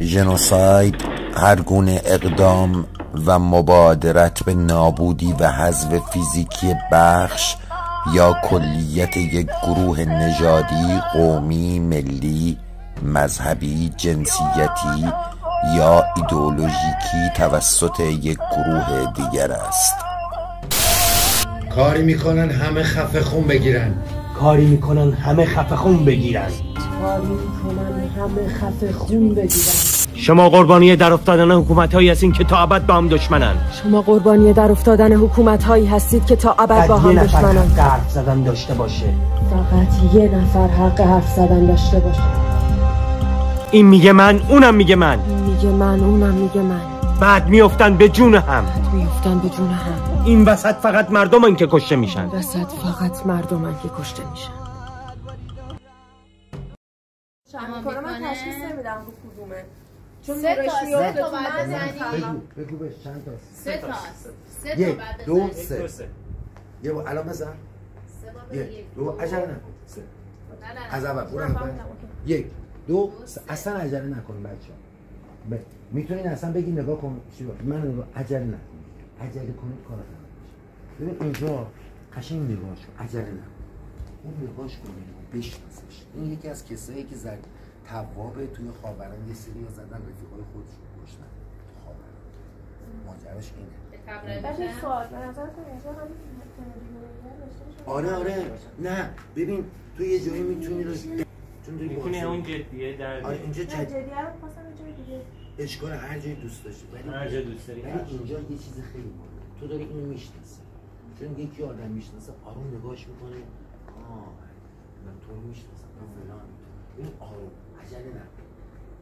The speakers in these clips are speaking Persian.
ژنوساید هر گونه اقدام و مبادرت به نابودی و حذف فیزیکی بخش یا کلیت یک گروه نژادی قومی ملی مذهبی جنسیتی یا ایدئولوژیکی توسط یک گروه دیگر است. کاری می‌کنن همه خفه خون بگیرن. کاری می‌کنن همه خفه خون بگیرن. کاری می‌کنن همه خفه خون بگیرن شما قربانی در افتادن حکومت هایی هستین که تا ابد با هم دشمنن شما قربانی در افتادن حکومت هایی هستید که تا ابد با هم دشمنن حق حرف زدن داشته باشه. فقط یه نفر حق حرف زدن داشته باشه. این میگه من اونم میگه من. این میگه من اونم میگه من. بعد میفتن به جون هم. میفتن به جون هم. این وسط فقط مردمن که کشته میشن. وسط فقط مردمن که کشته میشن. کنه من تشخیص نمیدم رو کدومه. چون سه تا سه تا تو بعد. بزنی بگو بگو چند تا. سه تا. سه تا بعد دو سه. یه بار الان بزن. سه یک یک دو عجله نکن. سه. نه نه از اول برو یک دو سه. اصلا عجله نکن بچه. ب... می‌تونین اصلا بگی نگاه کن چی باشه. من نگاه عجله نکن. عجله کنید کار خراب میشه. ببین اینجا قشنگ نگاهش کن عجله نکن. اون نگاهش کن بشناسش. این یکی از کسایی که زد توابه توی خاوران یه سری ها زدن رفیقای خودشون کشتن. تو خاوران ماجراش اینه. بچه سوال به؟ آره آره. نه ببین تو یه جایی می‌تونی رو چون توی می‌تونه اون جدیه در آره اینجا جد... جدیه رو خواستم جای دیگه. اشکال هر جایی دوست داشتی. ولی هر جا دوست داری ولی اینجا یه چیز خیلی مهمه. تو داری اینو می‌شناسی. چون یکی آدم می‌شناسه آروم نگاهش می‌کنه. من تو رو می‌شناسم من فلان. این آروم عجله نکن.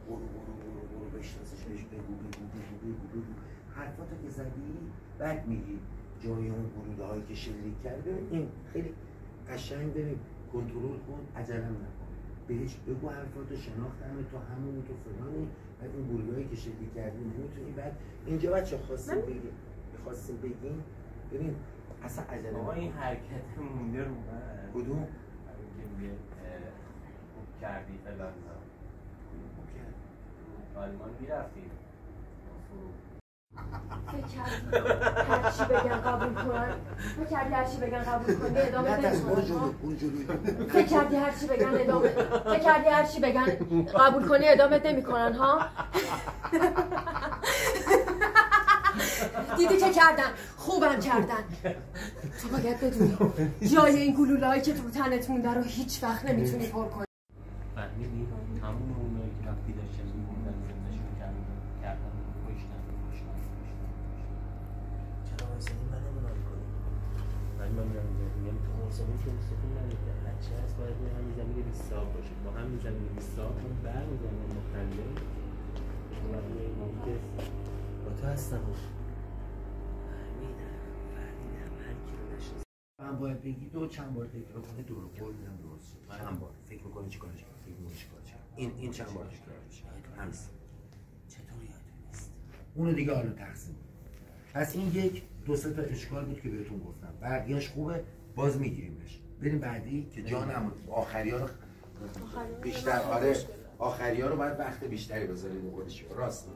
برو برو برو برو بشناسش بهش بگو بگو بگو بگو بگو حرفاتو که زدی بعد میگی جای اون گروده هایی که شلیک کرده این خیلی قشنگ ببین کنترل کن عجله نکن. بهش بگو حرفاتو شناخت همه تو همون تو فلانی بعد این گروهایی که شلیک کردیم می‌تونی بعد اینجا بچه خواستیم بگیم خواستیم بگیم ببین اصلا عجله آقا این حرکت مونده رو من. کدوم؟ کردی فلان. آلمان می‌رفتیم. فکر کردی؟ هر چی بگن قبول کنن فکر کردی هر چی بگن قبول کنی ادامه جلو فکر کردی هر چی بگن ادامه فکر کردی هر چی بگن قبول کنی ادامه نمی‌کنن ها؟ دیدی که کردن. خوبم کردن. تو باید بدونی جای این گلوله‌ای که تو تنت مونده رو هیچ وقت نمی‌تونی پر کنی. فهمیدی؟ همون اونایی که وقتی داشتن می‌بودن زندشون کردن کردن کشتن کشتن کشتن. چرا وایسادی من نمونم کنی؟ ولی من میگم میگم تو آسمون که سکون ندید هرچی هست باید روی همین زمین باشه. با همین زمین اون مخلل و روی این که با تو هستم فهمیدم فهمیدم هر کی رو من باید بگی. دو چند بار تکرار کنی دور قول میدم درست شد چند بار؟ فکر می‌کنی چیکارش کنی فکر می‌کنی چیکارش این این چند بار تکرار بشه همین چطور یادت نیست؟ اونو دیگه حالا تقسیم پس این یک دو سه تا اشکال بود که بهتون گفتم. بقیهش خوبه باز میگیریمش. بریم بعدی. که جا نمون آخری ها رو بیشتر آره. آخری ها رو باید وقت بیشتری بذاریم خودش راست.